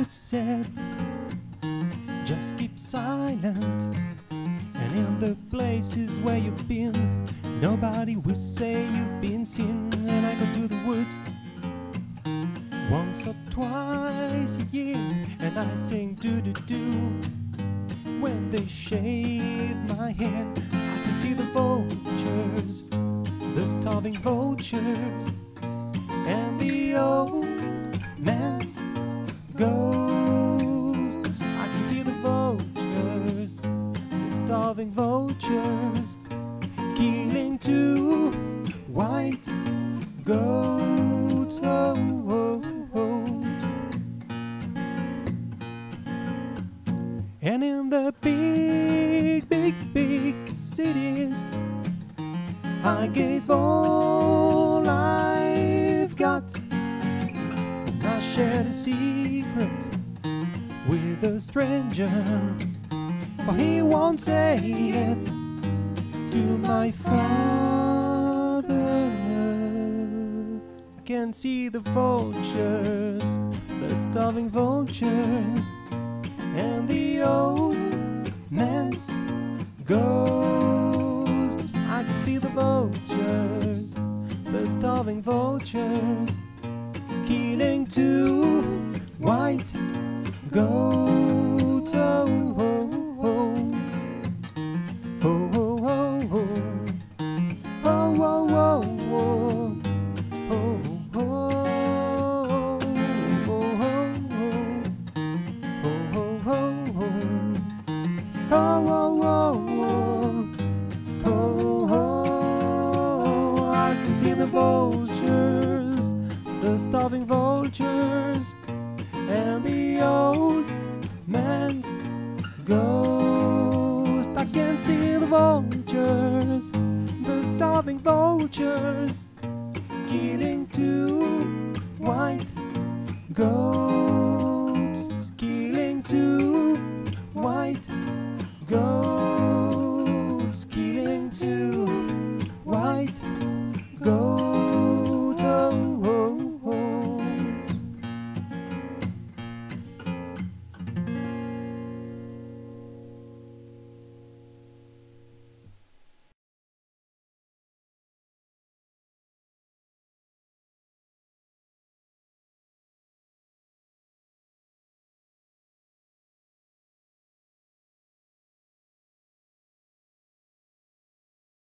father said, just keep silent. And in the places where you've been, nobody will say you've been seen. And I go to the woods once or twice a year, and I sing do do do. When they shave my hair, I can see the vultures, the starving vultures, and the old starving vultures, killing two white goats. Oh, oh, oh. And in the big, big, big cities, I gave all I've got. And I shared a secret with a stranger, for he won't say it to my father. I can see the vultures, the starving vultures, and the old man's ghost. I can see the vultures, the starving vultures, killing two white goats. The vultures, the starving vultures, and the old man's ghost. I can see the vultures, the starving vultures, killing two white goats.